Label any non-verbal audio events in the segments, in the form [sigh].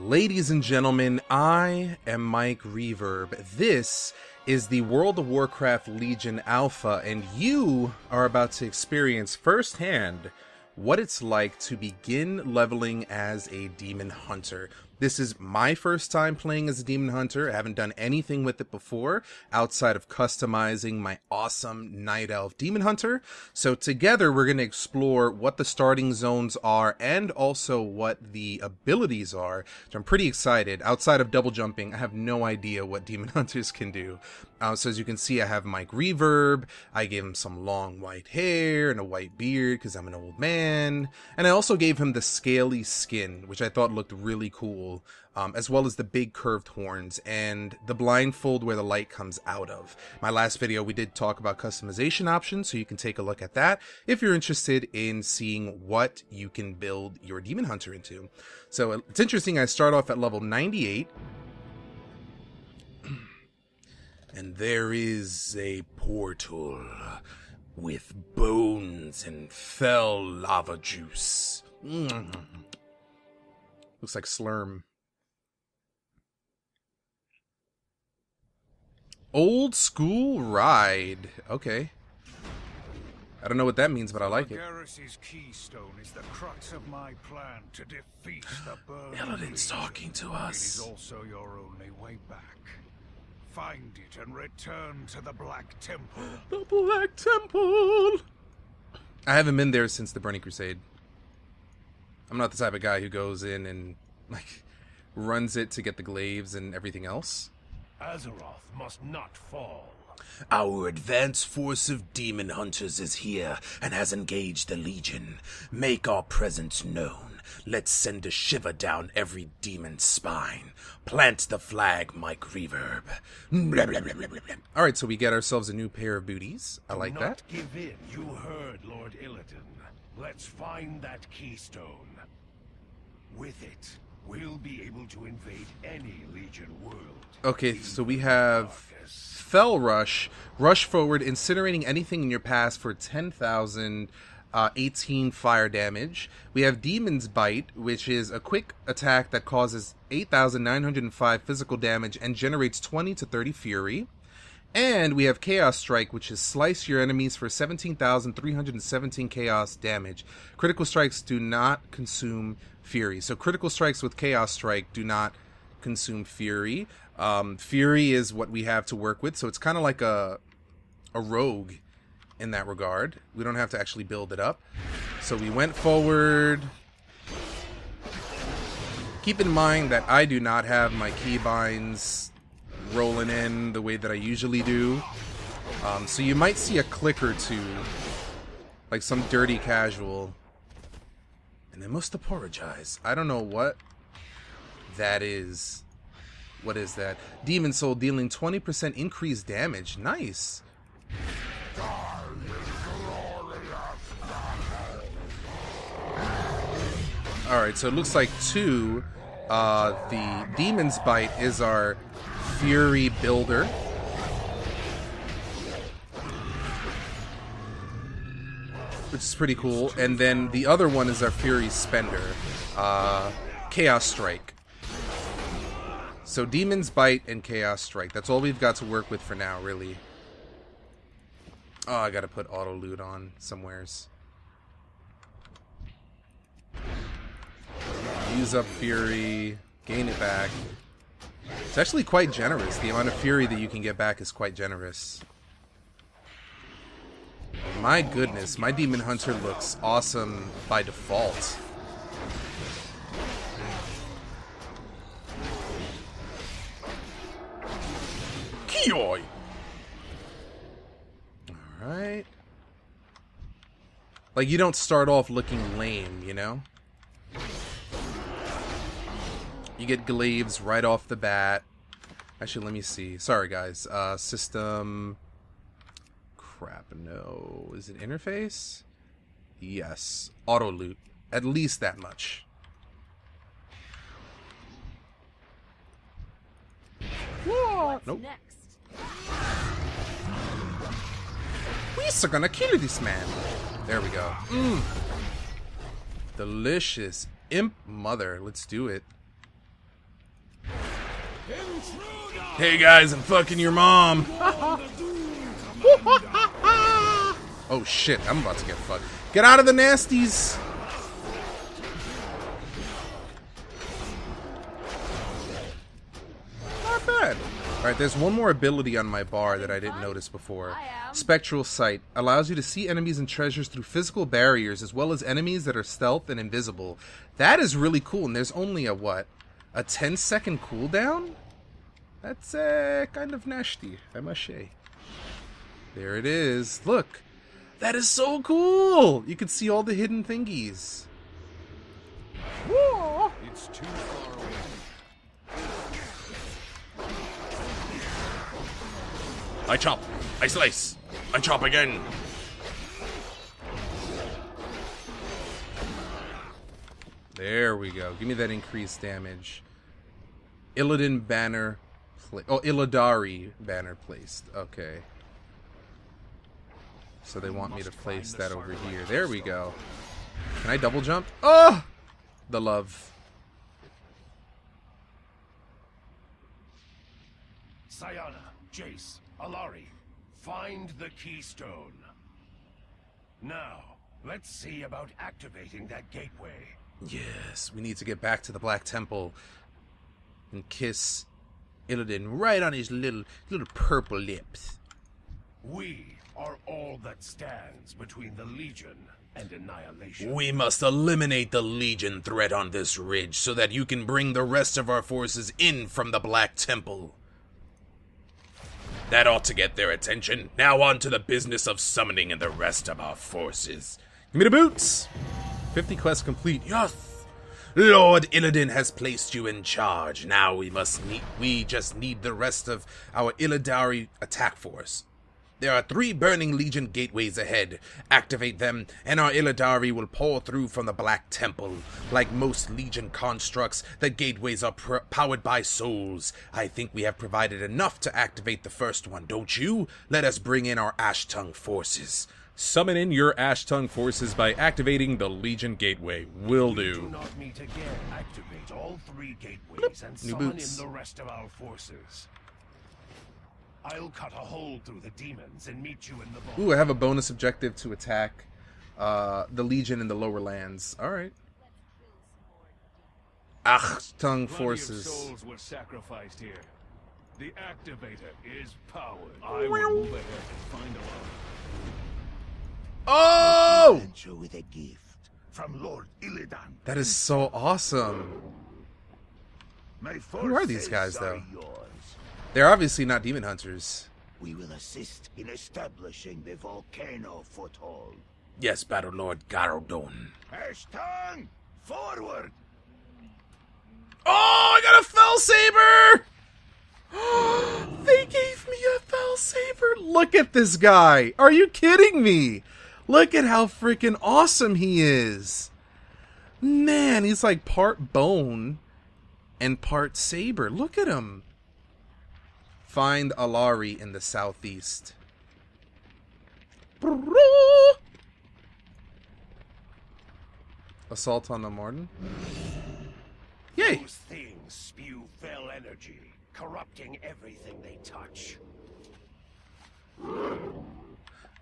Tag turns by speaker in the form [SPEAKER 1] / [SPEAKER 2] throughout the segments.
[SPEAKER 1] Ladies and gentlemen, I am Mike Reverb. This is the World of Warcraft Legion Alpha, and you are about to experience firsthand what it's like to begin leveling as a demon hunter. This is my first time playing as a demon hunter. I haven't done anything with it before outside of customizing my awesome night elf demon hunter. So together we're going to explore what the starting zones are and also what the abilities are. So I'm pretty excited. Outside of double jumping, I have no idea what demon [laughs] hunters can do. Uh, so as you can see, I have Mike Reverb. I gave him some long white hair and a white beard because I'm an old man. And I also gave him the scaly skin, which I thought looked really cool, um, as well as the big curved horns and the blindfold where the light comes out of. My last video, we did talk about customization options, so you can take a look at that if you're interested in seeing what you can build your demon hunter into. So it's interesting, I start off at level 98 [clears throat] and there is a portal with bones and fel lava juice. Mm. Looks like Slurm. Old school ride. Okay. I don't know what that means, but I like it.
[SPEAKER 2] Sargerite keystone is the crux of my plan to defeat the Burn
[SPEAKER 1] Illidan's talking to
[SPEAKER 2] It is also your only way back. Find it and return to the Black Temple. [gasps]
[SPEAKER 1] The Black Temple. I haven't been there since the Burning Crusade. I'm not the type of guy who goes in and like runs it to get the glaives and everything else.
[SPEAKER 3] Azeroth must not fall.
[SPEAKER 4] Our advance force of demon hunters is here and has engaged the Legion. Make our presence known. Let's send a shiver down every demon's spine. Plant the flag, Mike Reverb. Blah, blah, blah.
[SPEAKER 1] All right, so we get ourselves a new pair of booties. I like
[SPEAKER 3] not
[SPEAKER 1] that.
[SPEAKER 3] give in. You heard Lord Illidan. Let's find that keystone. With it, we'll be able to invade any Legion world.
[SPEAKER 1] Okay, so we have Fel Rush, rush forward, incinerating anything in your path for 10,000, uh, 18 fire damage. We have Demon's Bite, which is a quick attack that causes 8,905 physical damage and generates 20 to 30 fury. And we have Chaos Strike, which is slice your enemies for 17,317 chaos damage. Critical strikes do not consume fury. So critical strikes with Chaos Strike do not consume fury. Um, fury is what we have to work with, so it's kind of like a a rogue in that regard. We don't have to actually build it up. So we went forward. Keep in mind that I do not have my keybinds rolling in the way that I usually do. Um, so you might see a click or two, like some dirty casual. And I must apologize. I don't know what that is. What is that? Demon Soul dealing 20% increased damage. Nice. Alright, so it looks like two. Uh, the Demon's Bite is our Fury Builder. Which is pretty cool. And then the other one is our Fury Spender. Uh, Chaos Strike. So Demon's Bite and Chaos Strike. That's all we've got to work with for now, really. Oh, I gotta put auto loot on somewheres. Use up Fury, gain it back. It's actually quite generous. The amount of Fury that you can get back is quite generous. My goodness, my Demon Hunter looks awesome by default. Kioi! Alright. Like, you don't start off looking lame, you know? You get glaives right off the bat. Actually, let me see. Sorry, guys. Uh, system. Crap, no. Is it interface? Yes. Auto loot. At least that much.
[SPEAKER 5] What's
[SPEAKER 1] Nope.
[SPEAKER 5] next?
[SPEAKER 1] We're gonna kill this man. There we go. Mm. Delicious. Imp mother. Let's do it. Hey guys, I'm fucking your mom. [laughs] oh shit, I'm about to get fucked. Get out of the nasties. Not bad. Alright, there's one more ability on my bar that I didn't notice before. Spectral Sight allows you to see enemies and treasures through physical barriers as well as enemies that are stealth and invisible. That is really cool, and there's only a what? A 10 second cooldown? That's uh, kind of nasty, I must say. There it is. Look. That is so cool! You can see all the hidden thingies.
[SPEAKER 2] It's too far away.
[SPEAKER 4] I chop. I slice. I chop again.
[SPEAKER 1] There we go. Give me that increased damage. Illidan banner. Oh, Illidari banner placed. Okay. So they want me to place that over here. There we go. Can I double jump? Oh! The love.
[SPEAKER 3] Sayana, Jace, Allari, find the keystone. Now, let's see about activating that gateway.
[SPEAKER 1] Yes, we need to get back to the Black Temple and kiss Illidan right on his little little purple lips.
[SPEAKER 3] We are all that stands between the Legion and annihilation.
[SPEAKER 4] We must eliminate the Legion threat on this ridge so that you can bring the rest of our forces in from the Black Temple. That ought to get their attention. Now on to the business of summoning in the rest of our forces.
[SPEAKER 1] Give me the boots. 50 quests complete.
[SPEAKER 4] Yes. Lord Illidan has placed you in charge. Now we must need we just need the rest of our Illidari attack force. There are three burning legion gateways ahead. Activate them, and our Illidari will pour through from the Black Temple. Like most legion constructs, the gateways are powered by souls. I think we have provided enough to activate the first one, don't you? Let us bring in our Ashtongue forces.
[SPEAKER 1] Summon in your Ashtongue forces by activating the Legion Gateway. Will
[SPEAKER 3] We do
[SPEAKER 1] do.
[SPEAKER 3] not meet again. Activate all three gateways and
[SPEAKER 1] New
[SPEAKER 3] summon
[SPEAKER 1] boots.
[SPEAKER 3] in the rest of our forces. I'll cut a hole through the demons and meet you in the vault.
[SPEAKER 1] Ooh, I have a bonus objective to attack uh, the Legion in the lower lands. Alright. Tongue forces.
[SPEAKER 2] souls were sacrificed here. The activator is powered. I will move ahead and find a!
[SPEAKER 6] Adventure with a gift from Lord Illidan.
[SPEAKER 1] That is so awesome. Who are these guys, though? They're obviously not demon hunters.
[SPEAKER 6] We will assist in establishing the volcano foothold.
[SPEAKER 4] Yes, Battle Lord Gaardoun.
[SPEAKER 6] Ashtongue, forward!
[SPEAKER 1] Oh, I got a felsaber! [gasps] they gave me a felsaber. Look at this guy. Are you kidding me? Look at how freaking awesome he is. Man, he's like part bone and part saber. Look at him. Find Allari in the southeast. Assault on the Mardum. Yay!
[SPEAKER 3] Those things spew fel energy, corrupting everything they touch.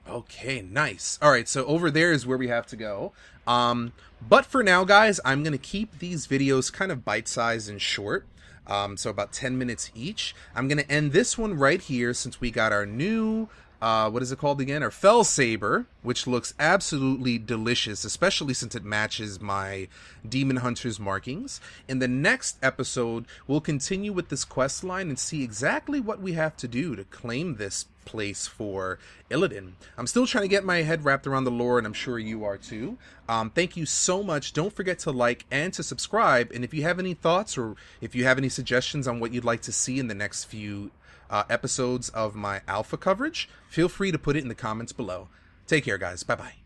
[SPEAKER 1] Okay, nice. All right, so over there is where we have to go. Um, but for now, guys, I'm gonna keep these videos kind of bite-sized and short. Um, so about 10 minutes each. I'm gonna end this one right here since we got our new uh, what is it called again? Or Felsaber, which looks absolutely delicious, especially since it matches my Demon Hunter's markings. In the next episode, we'll continue with this quest line and see exactly what we have to do to claim this place for Illidan. I'm still trying to get my head wrapped around the lore, and I'm sure you are too. Um, thank you so much. Don't forget to like and to subscribe. And if you have any thoughts or if you have any suggestions on what you'd like to see in the next few uh, episodes of my alpha coverage, feel free to put it in the comments below. Take care, guys. Bye bye.